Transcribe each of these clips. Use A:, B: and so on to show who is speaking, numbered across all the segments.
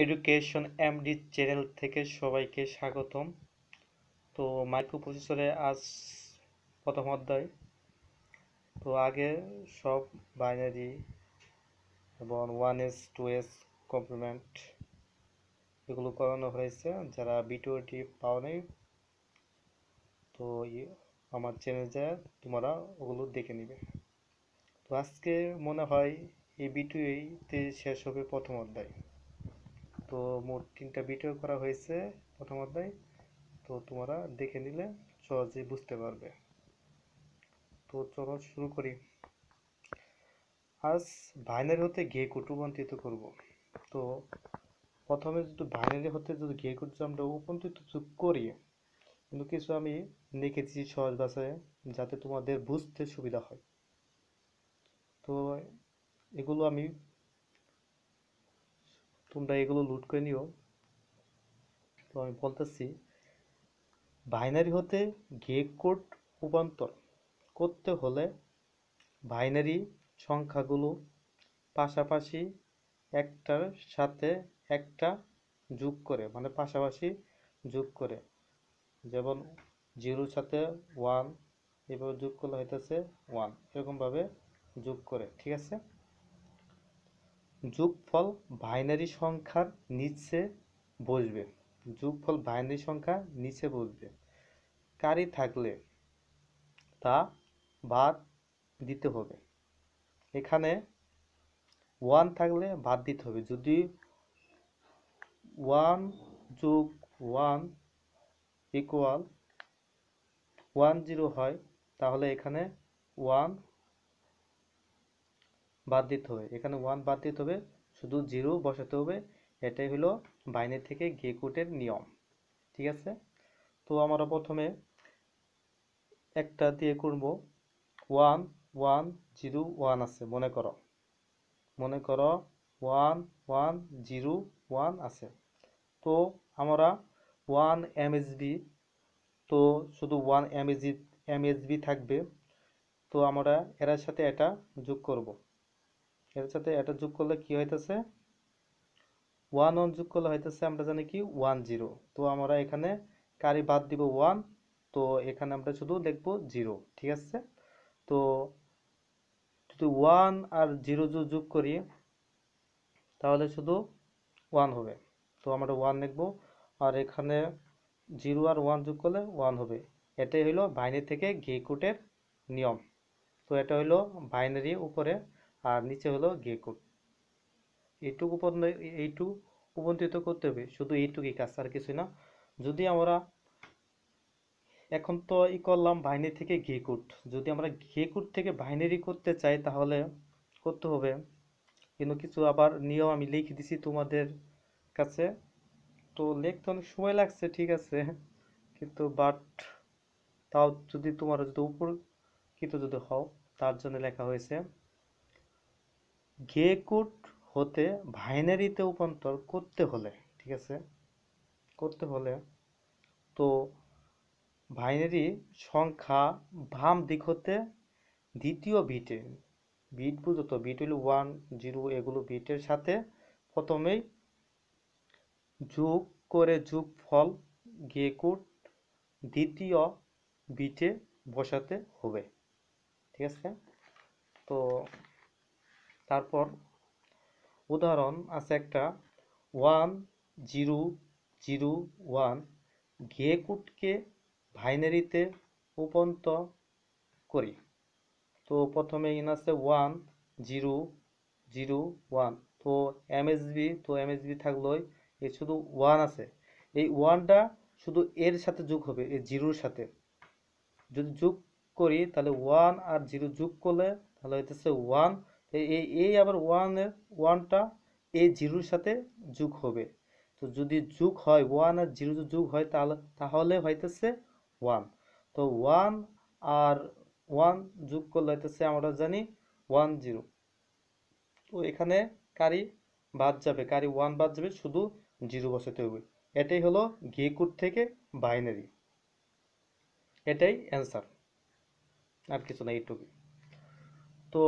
A: Education MD channel থেকে সবাইকে স্বাগতম। তো মাইক্রো প্রসেসরে আজ প্রথম অধ্যায়। তো আগে সব বাইনারি এবং one's two's complement এগুলো করানো হয়েছে। যারা ভিডিওটি পাও নাই, তো আমার চ্যানেল যায় তোমরা ওগুলো দেখে নিবে। তো আজকে মনে হয় এই ভিডিওতে শেষ হবে প্রথম অধ্যায়। তো মোট তিনটা ভিডিও করা হয়েছে প্রথম অধ্যায়। তো তোমরা দেখে নিলে সহজে বুঝতে পারবে। তো চলো শুরু করি। আজ বাইনারি হতে গে কোড রূপান্তরিত করব। তো প্রথমে যদি বাইনারি হতে যদি গে কোড আমরা রূপান্তরিত করি। কিন্তু কিছু আমি লিখে দিচ্ছি সহজ ভাষায়, যাতে তোমাদের বুঝতে সুবিধা হয়। তো এগুলো আমি তোমরা এগুলো লুট করে নিও। তো আমি বলতেছি বাইনারি হতে গে কোড রূপান্তর করতে হলে বাইনারি সংখ্যাগুলো পাশাপাশি একটার সাথে একটা যোগ করে মানে পাশাপাশি যোগ করে। যেমন জিরোর সাথে ওয়ান এভাবে যোগ করলে হইতেছে ওয়ান এরকমভাবে যোগ করে, ঠিক আছে? যোগফল বাইনারি সংখ্যার নিচে বসবে। যোগফল বাইনারি সংখ্যা নিচে বসবে। কারি থাকলে তা বাদ দিতে হবে। এখানে ওয়ান থাকলে বাদ দিতে হবে। যদি ওয়ান যোগ ওয়ান ইকুয়াল ওয়ান জিরো হয়, তাহলে এখানে ওয়ান বাদ দিতে হবে। এখানে ওয়ান বাদ দিতে হবে, শুধু জিরো বসাতে হবে। এটাই হলো বাইনের থেকে গে কোডের নিয়ম। ঠিক আছে? তো আমরা প্রথমে একটা দিয়ে করব। ওয়ান ওয়ান জিরো ওয়ান আছে, মনে করো। মনে করো ওয়ান ওয়ান জিরো ওয়ান আছে। তো আমরা ওয়ান এমএসবি তো শুধু ওয়ান এমএসবি এমএসবি থাকবে। তো আমরা এর সাথে এটা যোগ করব। এর সাথে এটা যোগ করলে কি হইতেছে? ওয়ান ওয়ান যোগ করলে হইতেছে আমরা জানি কি? ওয়ান জিরো তো আমরা এখানে কারি বাদ দিব ওয়ান তো এখানে আমরা শুধু লিখব জিরো ঠিক আছে? তো যদি ওয়ান আর জিরো যোগ করি, তাহলে শুধু ওয়ান হবে। তো আমরা ওয়ান লিখব, আর এখানে জিরো আর ওয়ান যোগ করলে ওয়ান হবে। এটাই হলো বাইনারি থেকে গে কোডের নিয়ম। তো এটা হলো বাইনারি উপরে আর নিচে হলো গে কোড এইটুকু উপর এইটু উপন্তিত করতে হবে। শুধু এইটুকুই কাজ, আর কিছুই না। যদি আমরা এখন তো ই করলাম বাইনারি থেকে গে কোড যদি আমরা গে কোড থেকে বাইনারি করতে চাই, তাহলে করতে হবে। কিন্তু কিছু আবার নিয়ম আমি লিখে দিছি তোমাদের কাছে। তো লিখতে অনেক সময় লাগছে, ঠিক আছে। কিন্তু বাট তাও যদি তোমার যদি উপকৃত যদি হও, তার জন্য লেখা হয়েছে। গে হতে ভাইনারিতে রূপান্তর করতে হলে, ঠিক আছে? করতে হলে তো বাইনারি সংখ্যা বাম দিক হতে দ্বিতীয় বিটে বিট বুঝো তো? বিট হলো ওয়ান জিরো এগুলো বিটের সাথে প্রথমেই যোগ করে যোগ ফল গে কোড দ্বিতীয় বিটে বসাতে হবে, ঠিক আছে? তো তারপর উদাহরণ আছে একটা। One zero zero one gray কোডকে বাইনারিতে রূপান্তর করি। তো প্রথমে ইন আছে ওয়ান জিরো জিরো ওয়ান। তো এমএসবি তো এমএসবি থাকলোই, এ শুধু ওয়ান আছে। এই ওয়ানটা শুধু এর সাথে যোগ হবে, এই জিরোর সাথে। যদি যোগ করি, তাহলে ওয়ান আর জিরো যোগ করলে, তাহলে হইতেছে ওয়ান এই এই আবার ওয়ানের ওয়ানটা এই জিরোর সাথে যোগ হবে। তো যদি যোগ হয় ওয়ান আর জিরো যদি যোগ হয়, তাহলে তাহলে হইতেছে ওয়ান তো ওয়ান আর ওয়ান যোগ করলে হইতেছে আমরা জানি ওয়ান জিরো তো এখানে কারি বাদ যাবে, কারি ওয়ান বাদ যাবে, শুধু জিরো বসাতে হবে। এটাই হলো গে কোড থেকে বাইনারি এটাই অ্যান্সার আর কিছু না এইটুকুই। তো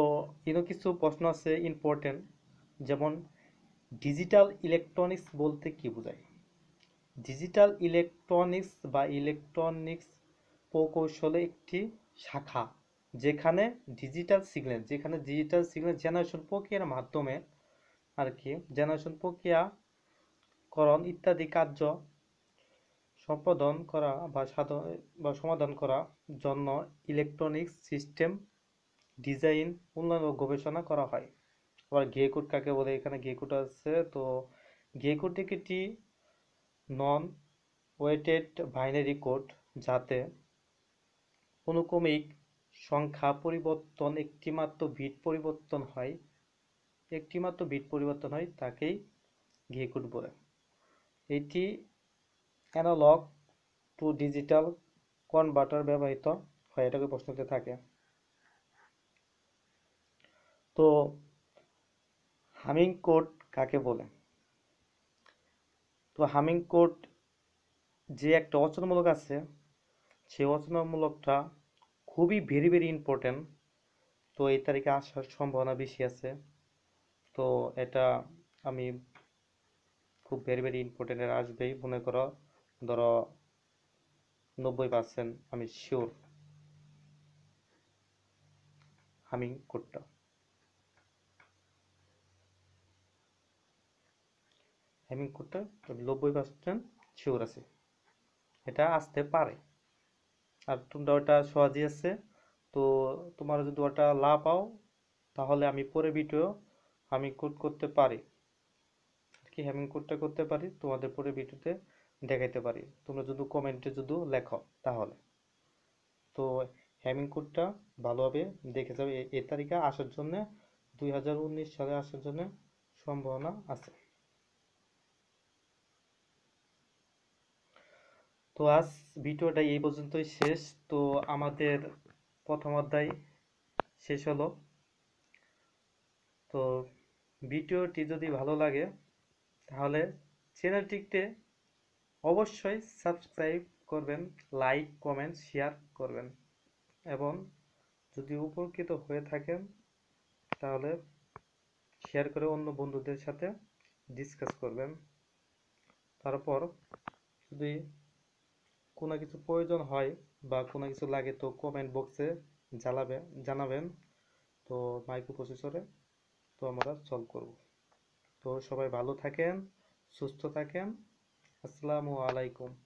A: এরও কিছু প্রশ্ন আছে ইম্পর্টেন্ট যেমন ডিজিটাল ইলেকট্রনিক্স বলতে কি বোঝায়? ডিজিটাল ইলেকট্রনিক্স বা ইলেকট্রনিক্স প্রকৌশলে একটি শাখা, যেখানে ডিজিটাল সিগন্যাল যেখানে ডিজিটাল সিগন্যাল জেনারেশন প্রক্রিয়ার মাধ্যমে আর কি জেনারেশন প্রক্রিয়াকরণ ইত্যাদি কার্য সম্পাদন করা বা সাধন বা সমাধান করার জন্য ইলেকট্রনিক্স সিস্টেম ডিজাইন, উন্নয়ন ও গবেষণা করা হয়। আবার কোড কাকে বলে? এখানে কোড আছে। তো কোড একটি নন ওয়েটেড বাইনারি কোড যাতে অনুক্রমিক সংখ্যা পরিবর্তন, একটিমাত্র বিট পরিবর্তন হয়, একটিমাত্র বিট পরিবর্তন হয় তাকেই কোড বলে। এটি অ্যানালগ টু ডিজিটাল কনভার্টার ব্যবহৃত হয়, এটাকে প্রশ্নতে থাকে। তো হামিং কোড কাকে বলে? তো হামিং কোড যে একটা রচনামূলক আছে, সেই রচনামূলকটা খুবই ভেরি ভেরি ইম্পর্টেন্ট তো এই তারিখে আসার সম্ভাবনা বেশি আছে। তো এটা আমি খুব ভেরি ভেরি ইম্পর্টেন্ট আসবেই, মনে করো, ধরো নব্বই পার্সেন্ট আমি শিওর হামিং কোডটা হামিং কোডটা নব্বই পার্সেন্ট শিওর আছে। এটা আসতে পারে। আর তোমরা ওটা সহজই আছে। তো তোমার যদি ওটা লা পাও, তাহলে আমি পরে ভিডিও আমি কোড করতে পারি। কি হ্যামিং কোডটা করতে পারি, তোমাদের পরে ভিডিওতে দেখাইতে পারি। তোমরা যদি কমেন্টে যদি লেখো, তাহলে। তো হ্যামিং কোডটা ভালোভাবে দেখে যাবে। এ তারিখে আসার জন্য, দুই সালে আসার জন্য সম্ভাবনা আছে। তো আজ ভিডিওটা এই পর্যন্তই শেষ। তো আমাদের প্রথম অধ্যায় শেষ হলো। তো ভিডিওটি যদি ভালো লাগে, তাহলে চ্যানেলটিতে অবশ্যই সাবস্ক্রাইব করবেন, লাইক, কমেন্ট, শেয়ার করবেন। এবং যদি উপকৃত হয়ে থাকেন, তাহলে শেয়ার করে অন্য বন্ধুদের সাথে ডিসকাস করবেন। তারপর যদি কোনো কিছু প্রয়োজন হয় বা কোনো কিছু লাগে তো কমেন্ট বক্সে জানাবে জানাবেন। তো মাইক্রো প্রসেসরে তো আমরা সলভ করব। তো সবাই ভালো থাকেন, সুস্থ থাকেন। আসসালামু আলাইকুম।